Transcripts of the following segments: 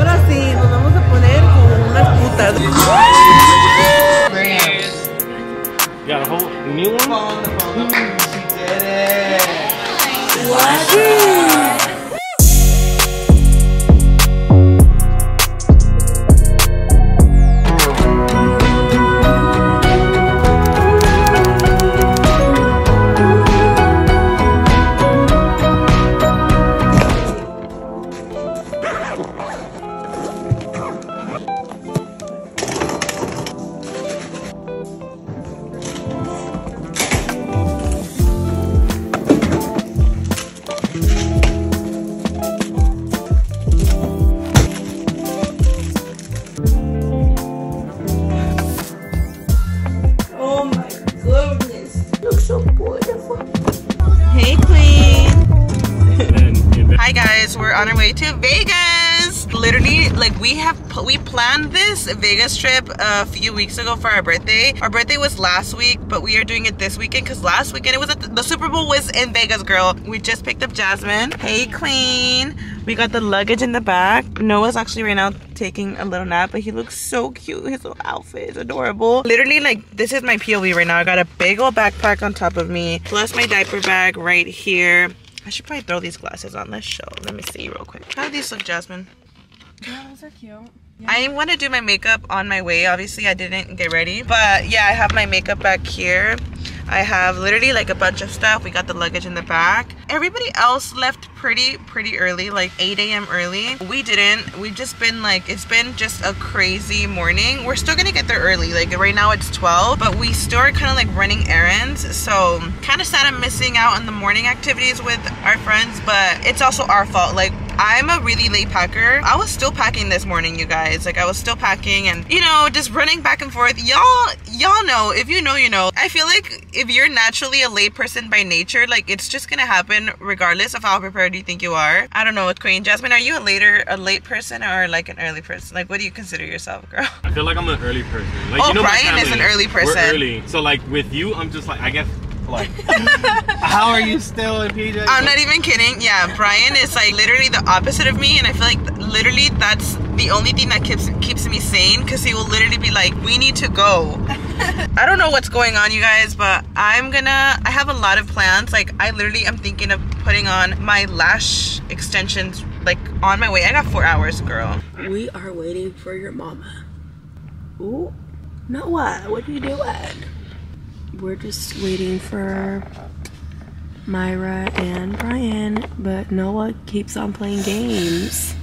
Ahora sí, nos vamos a poner como unas putas. Vegas trip a few weeks ago for our birthday. Our birthday was last week, but we are doing it this weekend because last weekend it was the Super Bowl was in Vegas, girl. We just picked up Jasmine. Hey, Queen. We got the luggage in the back. Noah's actually right now taking a little nap, but he looks so cute. His little outfit is adorable. Literally, like this is my POV right now. I got a big old backpack on top of me, plus my diaper bag right here. I should probably throw these glasses on. Let's show. Let me see real quick. How do these look, Jasmine? Yeah, those are cute. I want to do my makeup on my way. Obviously, I didn't get ready. But yeah, I have my makeup back here. I have literally like a bunch of stuff. We got the luggage in the back. Everybody else left pretty, pretty early, like 8 a.m. early. We didn't. We've just been like, it's been just a crazy morning. We're still gonna get there early. Like right now it's 12, but we still are kind of like running errands. So kind of sad I'm missing out on the morning activities with our friends, but it's also our fault. Like I'm a really late packer. I was still packing this morning, you guys. Like I was still packing and you know, just running back and forth. Y'all, y'all know, if you know, you know. I feel like if you're naturally a late person by nature, like it's just gonna happen regardless of how prepared you think you are. I don't know with Queen. Jasmine, are you a later a late person or like an early person? Like what do you consider yourself, girl? I feel like I'm an early person. Like, Oh, you know, Bryan is an early person. We're early. So like with you, I'm just like I guess like how are you still in PJ? I'm not even kidding. Yeah, Bryan is like literally the opposite of me, and I feel like literally that's the only thing that keeps keeps me sane. Cause he will literally be like, "We need to go." I don't know what's going on, you guys, but I'm gonna. I have a lot of plans. Like I literally am thinking of putting on my lash extensions like on my way. I got four hours, girl. We are waiting for your mama. Ooh, Noah, what are you doing? We're just waiting for Mayra and Bryan, but Noah keeps on playing games.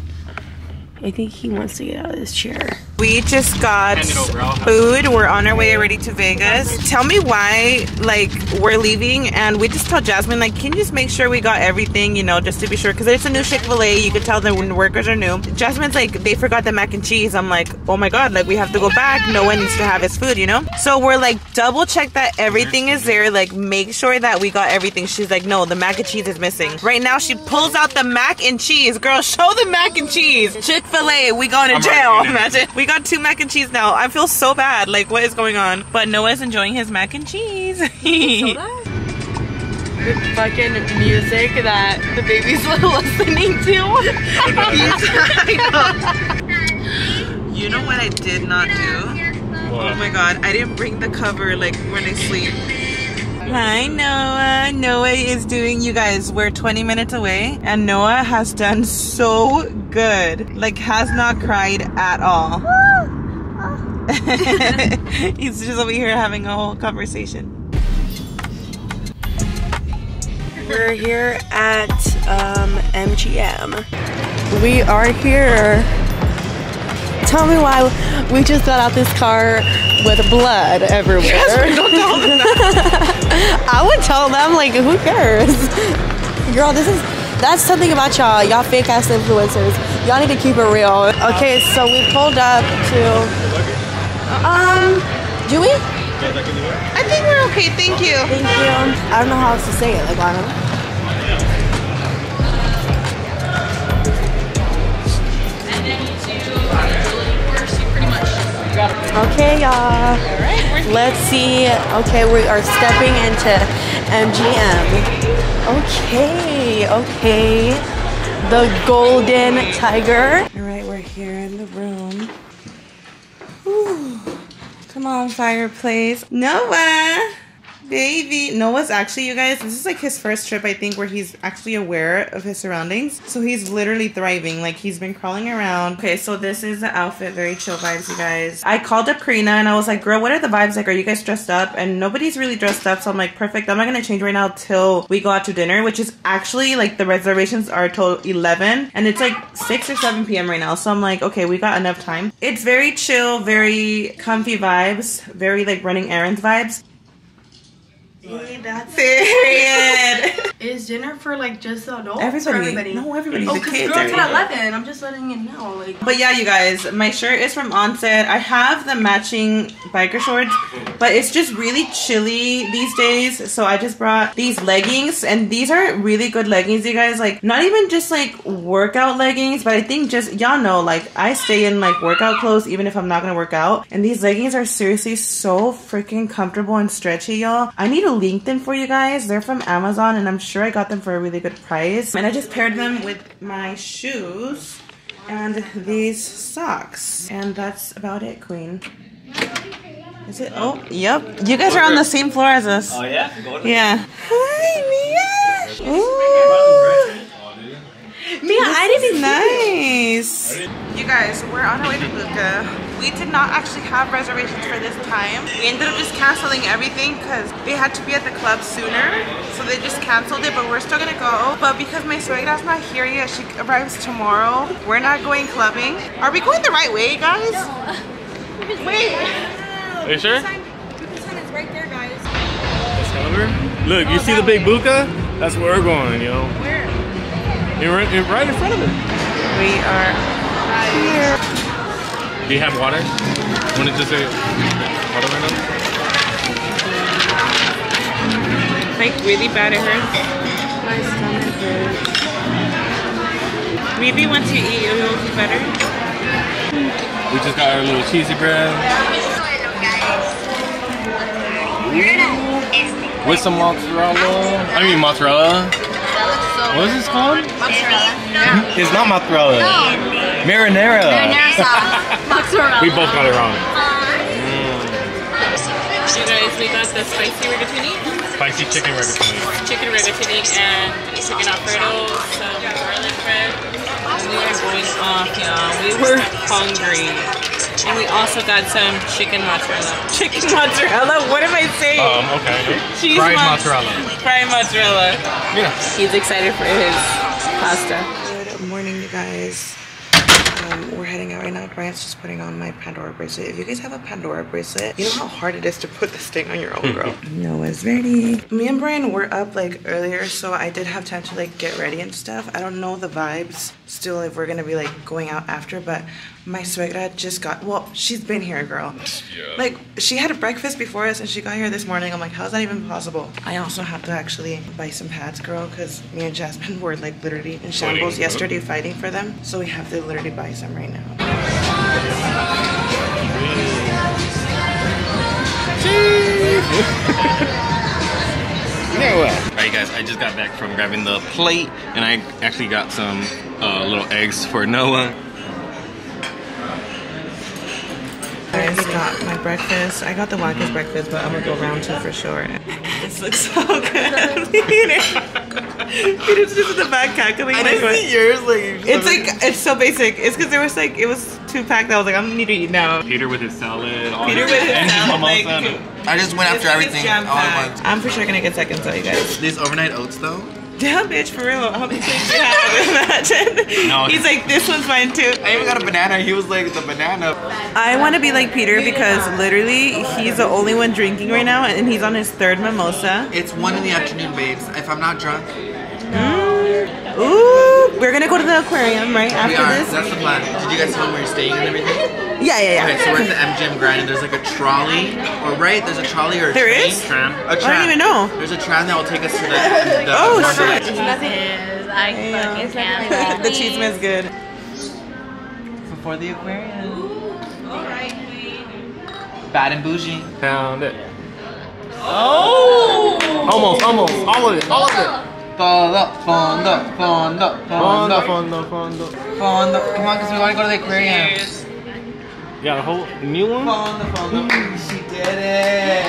I think he wants to get out of this chair. We just got Hand it over, I'll have food. We're on our way already to Vegas. Tell me why, like, we're leaving, and we just tell Jasmine, like, can you just make sure we got everything, you know, just to be sure? Because it's a new Chick fil A. You can tell the workers are new. Jasmine's like, they forgot the mac and cheese. I'm like, oh my God, like, we have to go back. No one needs to have his food, you know? So we're like, double check that everything is there. Like, make sure that we got everything. She's like, no, the mac and cheese is missing. Right now, she pulls out the mac and cheese. Girl, show the mac and cheese. Chick fil A, we going to I'm jail. already eating it. Imagine. We got two mac and cheese now. I feel so bad. Like, what is going on? But Noah's enjoying his mac and cheese. The fucking music that the baby's listening to. you know what I did not do? What? Oh my god, I didn't bring the cover like when I sleep. Hi Noah. Noah is doing you guys, we're 20 minutes away and Noah has done so good. Like has not cried at all. He's just over here having a whole conversation. We're here at um, MGM. We are here. Tell me why we just got out this car with blood everywhere. I would tell them like, who cares? Girl, this is that's something about y'all. Y'all fake ass influencers. Y'all need to keep it real. Okay, so we pulled up to um, do we? I think we're okay, thank you. Thank you. I don't know how else to say it. Like I don't know. Okay, y'all. Let's see. Okay, we are stepping into MGM. Okay, okay. The Golden Tiger. All right, we're here in the room. Whew. Come on, fireplace. Noah! Baby. Noah's actually, you guys, this is like his first trip, I think, where he's actually aware of his surroundings. So he's literally thriving. Like he's been crawling around. Okay, so this is the outfit. Very chill vibes, you guys. I called up Karina and I was like, girl, what are the vibes like? Are you guys dressed up? And nobody's really dressed up. So I'm like, perfect. I'm not going to change right now till we go out to dinner, which is actually like the reservations are till 11 and it's like 6 or 7 p.m. right now. So I'm like, okay, we got enough time. It's very chill, very comfy vibes, very like running errands vibes. Hey, that's Period. Is dinner for like just the adults? Everybody. Everybody? No, everybody. Oh, the because kids. girl, it's at 11. I'm just letting you know. Like, But yeah, you guys, my shirt is from Onset. I have the matching biker shorts, but it's just really chilly these days. So I just brought these leggings, and these are really good leggings, you guys. Like, not even just like workout leggings, but I think just y'all know, like, I stay in like workout clothes even if I'm not gonna work out. And these leggings are seriously so freaking comfortable and stretchy, y'all. I need to link them for you guys. They're from Amazon, and I'm sure I got them for a really good price. And I just paired them with my shoes and these socks. And that's about it, Queen. Is it? Oh, yep. You guys are on the same floor as us. Oh yeah? Yeah. Hi, Mia. Ooh. Mia, I didn't nice. You guys, we're on our way to Luca. We did not actually have reservations for this time. We ended up just canceling everything because they had to be at the club sooner. So they just canceled it, but we're still gonna go. But because my suegra's not here yet, she arrives tomorrow. We're not going clubbing. Are we going the right way, guys? Wait. Are you sure? right there, guys. Discover? Look, you see the big Buca? That's where we're going, yo. Where? You're right, you're right in front of it. We are here. Do you have water? Want to just say water right now? Like really bad, it hurts. My stomach hurts. Maybe once you eat, it will be better. We just got our little cheesy bread with some mozzarella. I mean mozzarella. What is this called? Mozzarella. It's not mozzarella. Marinara. marinara sauce We both got it wrong. Mm. You guys, we got the spicy rigatoni, Spicy chicken rigatoni. chicken rigatoni, and chicken alfredo, some garlic bread. And we are going off, y'all. We were hungry. And we also got some chicken mozzarella. Chicken mozzarella? What am I saying? Um, okay. Cheese Fried mo- mozzarella. Fried mozzarella. Yeah. He's excited for his pasta. Good morning, you guys. Um, we're heading out right now. Bryan's just putting on my Pandora bracelet. If you guys have a Pandora bracelet, you know how hard it is to put this thing on your own, girl. Noah's ready. Me and Bryan were up like earlier, so I did have time to like get ready and stuff. I don't know the vibes still if we're gonna be like going out after, but my suegra just got, well, she's been here, girl. Yeah. Like, she had a breakfast before us and she got here this morning. I'm like, how's that even possible? I also have to actually buy some pads, girl, because me and Jasmine were like literally in shambles Fighting. yesterday fighting for them. So we have to literally buy some right now. Alright guys, I just got back from grabbing the plate and I actually got some uh, little eggs for Noah. I just got my breakfast. I got the wackest breakfast, but I'm gonna go round two for sure. This looks so good. Peter. Peter's just in the back cackling. like, what- yours like It's like it's so basic. It's because there was like it was two packed. I was like, I need to eat now. Peter with his salad. all Peter with his and salad, like, I just went after everything all at once. I'm for sure gonna get seconds though, you guys. These overnight oats though. Damn, bitch, for real. How many things you have? Imagine. No. He's like, this one's mine too. I even got a banana. He was like the banana. I want to be like Peter because literally he's the only one drinking right now, and he's on his third mimosa. It's one in the afternoon, babes. If I'm not drunk, mm. Ooh, we're gonna go to the aquarium right we after are. this. That's the plan. Did you guys tell them where you're staying and everything? Yeah, yeah, yeah. Okay, so we're at the MGM Grand and there's like a trolley, or right? There's a trolley or a There train. is? Tram. A tram. I don't even know. There's a tram that will take us to the. the Oh, Wonderland. shit. I fucking can't. The cheese smells good. Before the aquarium. Alright, Bad and bougie. Found it. Oh! Almost, almost. All of it. All of it. Fondo, fondo, fondo, Fondo, fondo, fondo, fondo. fondo. Come on, because we want to go to the aquarium. Cheers. You got a whole new one? Fondo, fondo. Mm. She did it.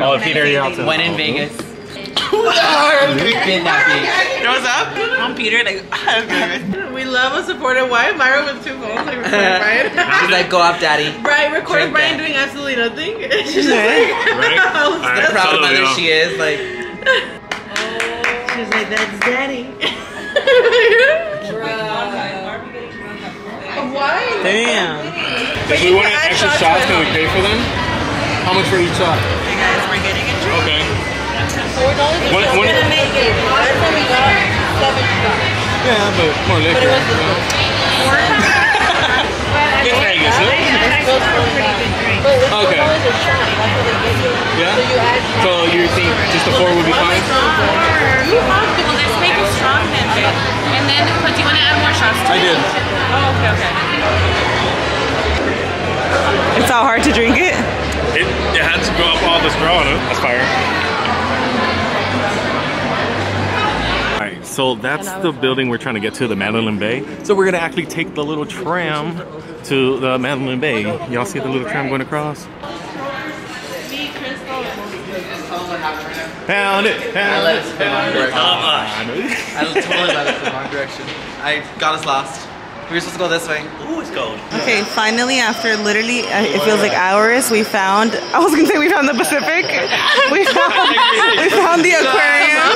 Oh, Peter, you're out to When in Vegas. Been that big. You know what's up? I'm Peter. Like, we love a supportive wife. Mayra with two phones, like recording uh-huh. Bryan. She's like, go up, daddy. Bryan recording Drink Bryan that. doing absolutely nothing. She's like, Right? all Alright. stuff. Proud Totally mother she is. Like, She's like, that's daddy. Why? Damn. If we want extra shots, can we pay for them? How much for each shot? Hey guys, we're getting a drink. Okay. When, when, yeah, but more liquor. It's Vegas, no? Okay. Yeah? So you think just the four would be fine? Well, let's make it strong then, babe. And then, but do you want to add more shots to I did. Oh, okay, okay. It's all hard to drink it. It, it had to go up all this ground, huh? That's fire. So that's the building we're trying to get to, the Mandalay Bay. So we're gonna actually take the little tram to the Mandalay Bay. Y'all see the little tram going across? Pound it, I pound let it, us go pound it. wrong Come. I totally led us in the wrong direction. I got us lost. We were supposed to go this way. Ooh, it's cold. Okay, finally, after literally, uh, it feels like hours, we found, I was gonna say we found the Pacific. We found, we found the aquarium.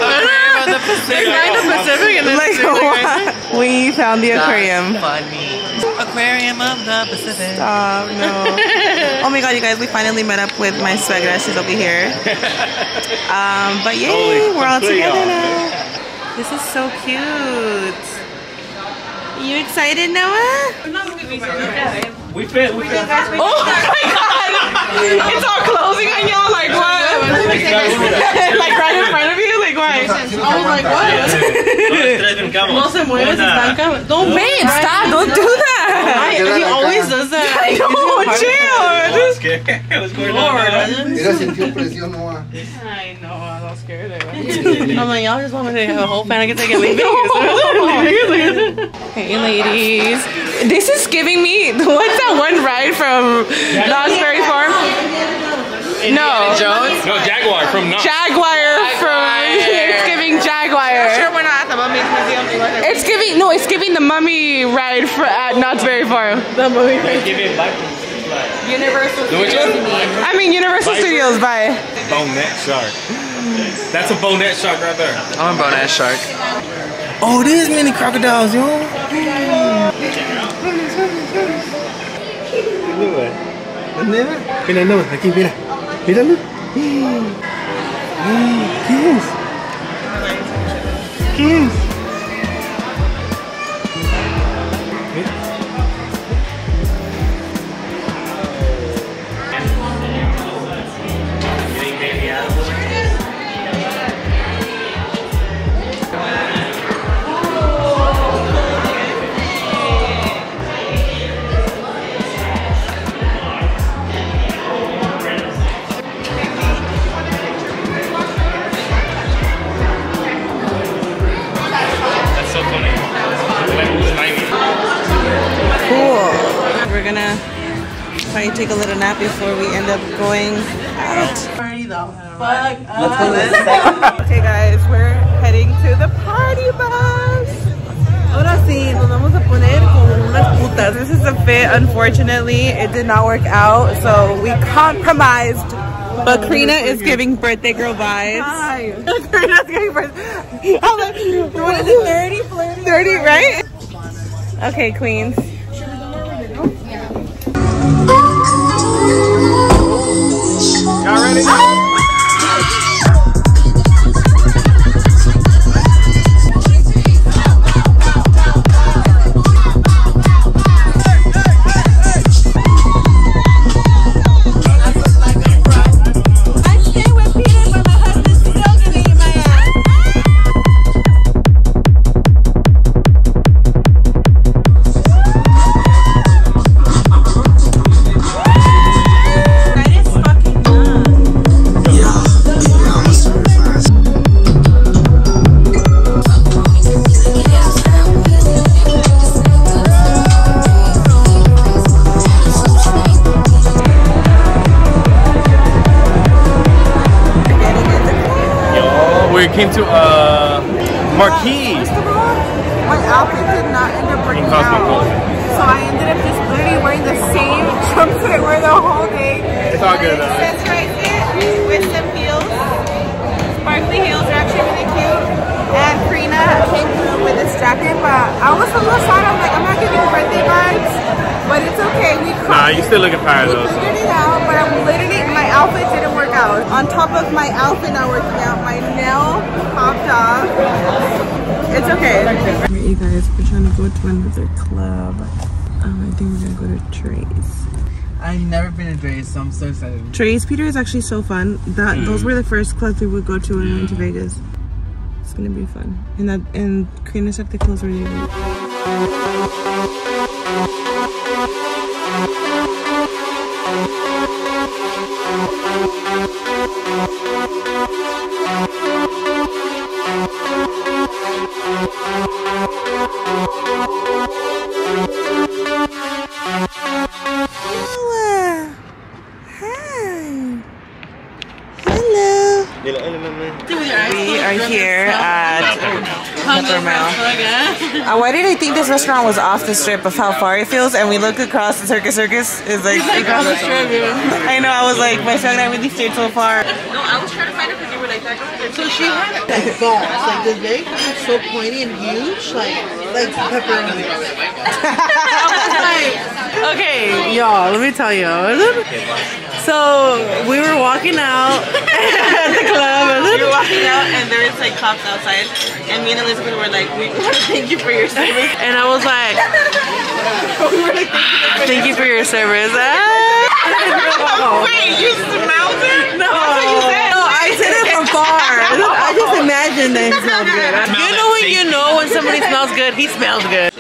the Pacific. the Pacific and then like, what? We found the aquarium. funny. Aquarium of the Pacific. Stop, no. Oh my god, you guys, we finally met up with my suegra. She's over here. Um, but yay, Holy we're all together y'all. now. This is so cute. You excited, Noah? We fit, we fit. Oh my god! It's all closing on y'all, like what? like right in front of you? Like why? I was like, what? No se mueve, se estanca. Don't babe, stop, don't do that. He always uh, does that. I know, chill. Mira, sintió presión, Noah. I know, I was scared. I'm like, y'all just want me to have a whole panic attack and leave Vegas. Hey, ladies. This is giving me, what's that one ride from Knott's Berry Farm? No. Jones? No, Jaguar from Knott's. Jaguar from, it's giving Jaguar. Sure, we're not at the Mummy's Museum. It's giving, no, it's giving the mummy ride for, at Knott's Berry Farm. The mummy ride. Universal Which one? I mean, Universal Studios, bye. Bonnet shark. That's a bonnet shark right there. I'm a bonus shark. Oh, there's mini crocodiles, yo. Mira, Noah, aquí, mira. Míralo. ¿Qué es? 15. Gonna probably take a little nap before we end up going out. Party the fuck up. Okay guys, we're heading to the party bus. Ahora sí, nos vamos a poner como unas putas. This is the fit. Unfortunately, it did not work out, so we compromised. But Karina is giving birthday girl vibes. Hi. Karina's giving birthday. I'm like, what is it? 30, 30, right? Okay, queens. Y'all ready? To uh Marquee. First of all, my outfit did not end up working In out. So I ended up just literally wearing the same jumpsuit I wear the whole day. It's all good, though. Accessorize it with some heels. Sparkly heels are actually really cute. And Karina came through with this jacket, but I was a little sad. I'm like, I'm not giving birthday vibes, but it's okay. We Nah, you still looking fire though. So. figured it out, but I'm literally, my outfit didn't work out. On top of my outfit not working out, popped off. It's okay. You guys, we're trying to go to another club. Um, I think we're gonna go to Drai's. I've never been to Drai's, so I'm so excited. Drai's Peter is actually so fun. That Mm. those were the first clubs we would go to when we went to Vegas. It's gonna be fun. And that and Karina said the clothes really late. Uh, why did I think this restaurant was off the strip of how far it feels? And we look across the Circus Circus is like across the strip. I know. I was like, my and I really stayed so far. No, I was trying to find it because you were like that. So she had like balls, like this big, so pointy and huge, like like pepperoni. Like, okay, y'all, let me tell you. So we were walking out at the club, and We were walking out and there is like cops outside, and me and Elizabeth were like, "We want to thank you for your service." and I was like, we were like, "Thank you for your "Thank you for your service." Ah. Wait, you smelled it? No. No, I said it from far. I just imagined that it smelled good. You know when you know when somebody smells good, he smells good.